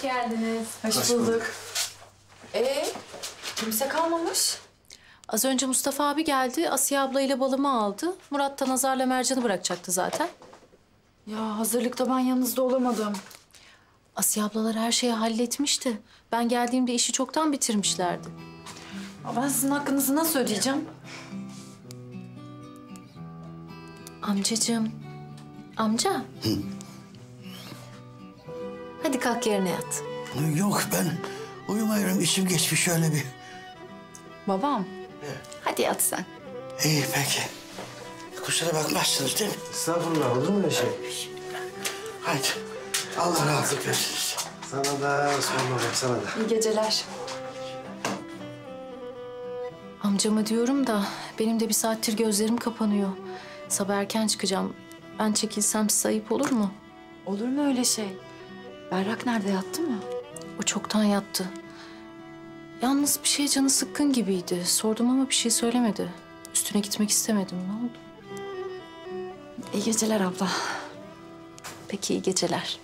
Hoş geldiniz. Hoş, bulduk. Ee, kimse kalmamış. Az önce Mustafa abi geldi. Asiye ablayla balımı aldı. Murat da Nazar'la Mercan'ı bırakacaktı zaten. Ya hazırlıkta ben yanınızda olamadım. Asiye ablalar her şeyi halletmişti. Ben geldiğimde işi çoktan bitirmişlerdi. Ben sizin hakkınızı nasıl ödeyeceğim? Amcacığım. Amca. Hadi kalk yerine yat. Yok ben uyumuyorum. İşim geçmiş şöyle bir. Babam. Hadi yat sen. İyi peki. Kusura bakmazsınız değil mi? Estağfurullah olur mu öyle şey? Haydi. Allah razılık versin. Sana da Osman baba sana da. İyi geceler. Amcama diyorum da benim de bir saattir gözlerim kapanıyor. Sabah erken çıkacağım. Ben çekilsem size ayıp olur mu? Olur mu öyle şey? Berrak nerede yattı mı? O çoktan yattı. Yalnız bir şey canı sıkkın gibiydi. Sordum ama bir şey söylemedi. Üstüne gitmek istemedim. Ne oldu? İyi geceler abla. Peki iyi geceler.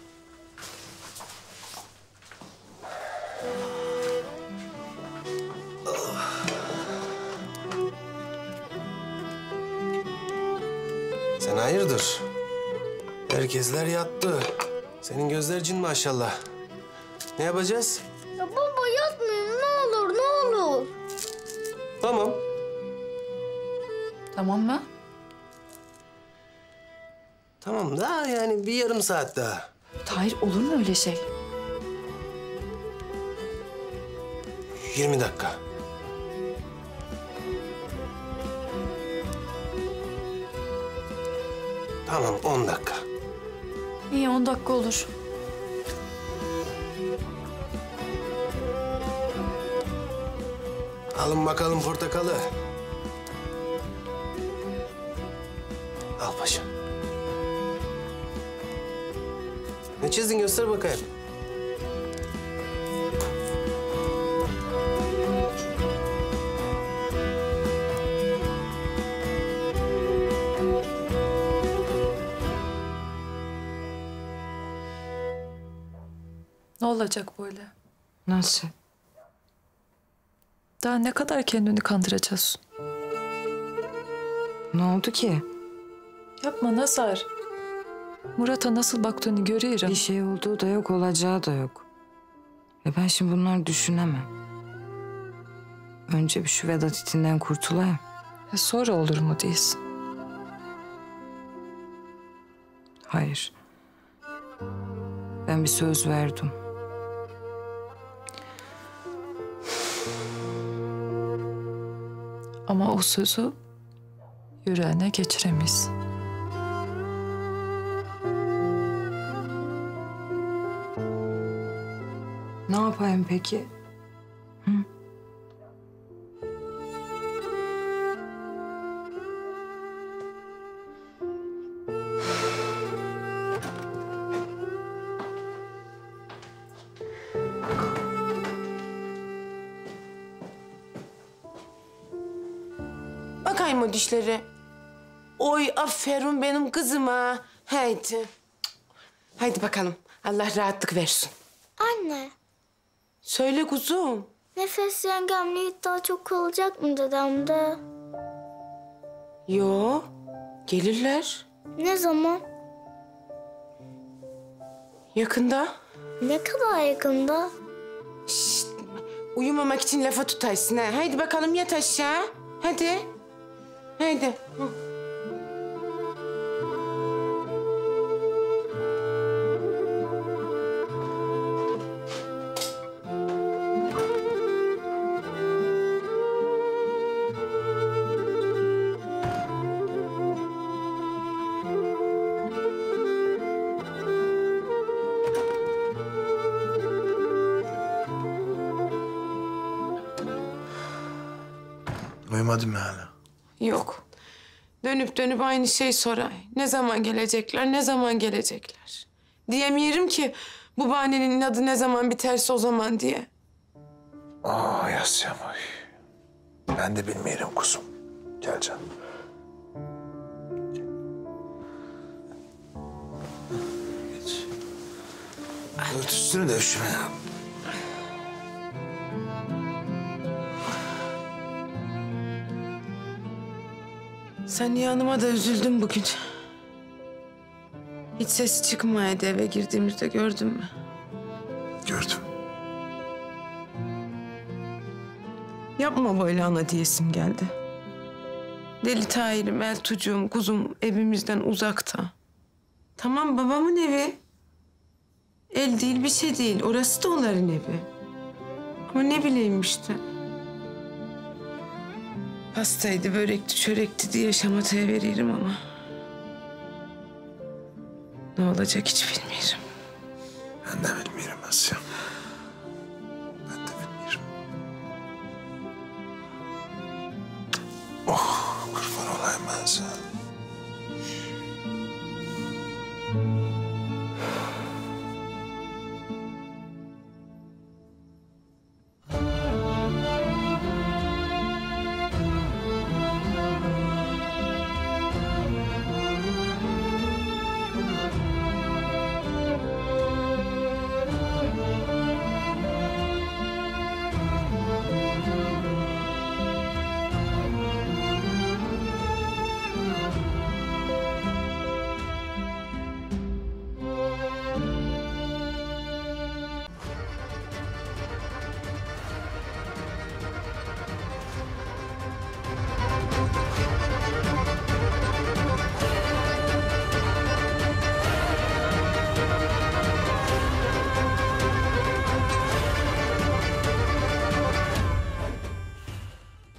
Sen hayırdır? Herkesler yattı. Senin gözler cin maşallah. Ne yapacağız? Ya baba yatmayın ne olur ne olur. Tamam. Tamam mı? Tamam da yani bir yarım saat daha. Tahir olur mu öyle şey? 20 dakika. Tamam 10 dakika. İyi on dakika olur. Alın bakalım portakalı. Al paşa. Ne çizdin göster bakayım. Ne olacak böyle? Nasıl? Daha ne kadar kendini kandıracağız? Ne oldu ki? Yapma Nazar. Murat'a nasıl baktığını görüyorum. Bir şey olduğu da yok, olacağı da yok. E ben şimdi bunları düşünemem. Önce bir şu Vedat itinden kurtulayım. E sonra olur mu değilsin? Hayır. Ben bir söz verdim. Ama o sözü yüreğine geçiremeyiz. Ne yapayım peki? Bakayım o dişleri. Oy aferin benim kızıma. Haydi. Haydi bakalım. Allah rahatlık versin. Anne Söyle kuzum. nefes yengemle daha çok kalacak mı dedemde? Yo. Gelirler. Ne zaman? Yakında. Ne kadar yakında? Uyumamak için lafa tutaysın ha. Haydi bakalım yat aşağı. Hadi. Haydi. Hı. Uyumadım ya hala. Yok. Dönüp dönüp aynı şey soray. Ne zaman gelecekler, ne zaman gelecekler? Diyemiyorum ki bu bahanenin adı ne zaman biterse o zaman diye. Ah, Aa Yasyam ay. Ben de bilmiyorum kuzum. Gel canım. Geç. Örtüsünü de üşüme. Sen yanıma da üzüldün bugün. Hiç ses çıkmaydı eve girdiğimizde gördün mü? Gördüm. Yapma böyle ana diyesim geldi. Deli Tahir'im, Eltucuğum, kuzum evimizden uzakta. Tamam babamın evi. El değil bir şey değil. Orası da onların evi. Ama ne bileyim işte. Pastaydı, börekti, çörekti diye şamataya veririm ama. Ne olacak hiç bilmiyorum. Ben de bilmiyorum Asya.